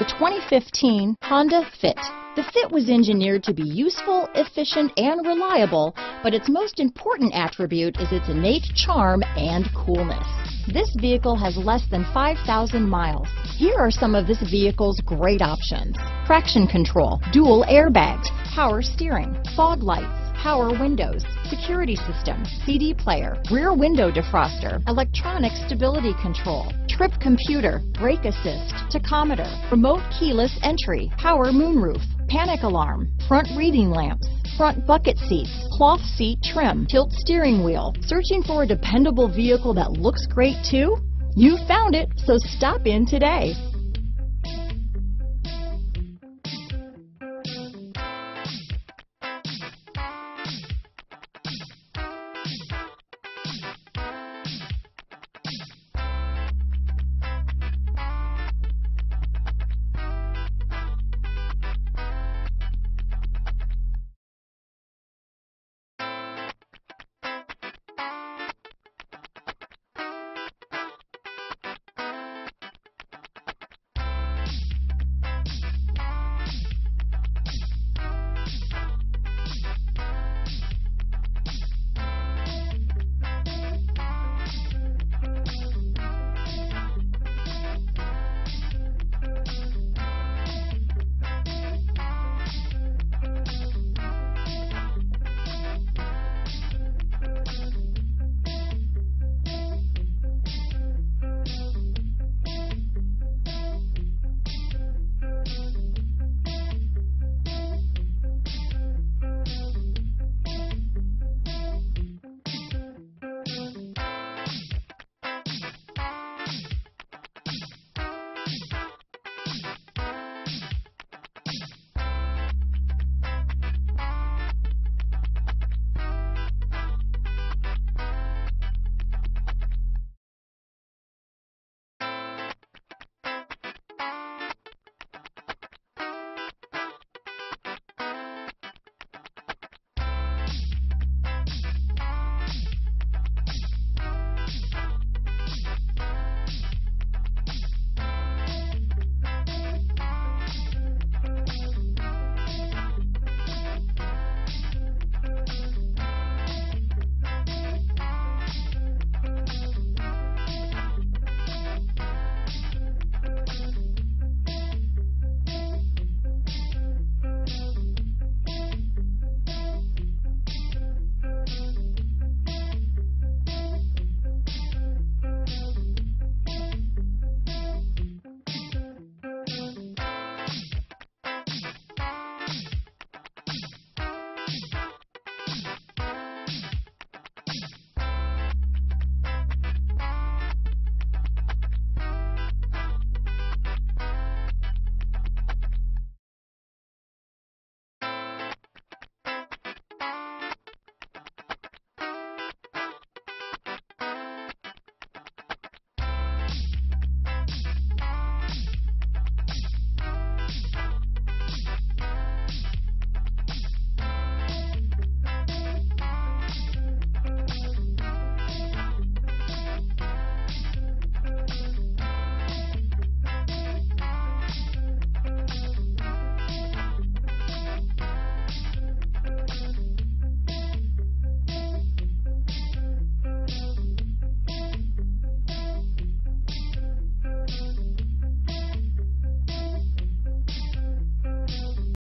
The 2015 Honda Fit. The Fit was engineered to be useful, efficient, and reliable, but its most important attribute is its innate charm and coolness. This vehicle has less than 5,000 miles. Here are some of this vehicle's great options. Traction control, dual airbags, power steering, fog lights, power windows, security system, CD player, rear window defroster, electronic stability control, trip computer, brake assist, tachometer, remote keyless entry, power moonroof, panic alarm, front reading lamps, front bucket seats, cloth seat trim, tilt steering wheel. Searching for a dependable vehicle that looks great too? You found it, so stop in today.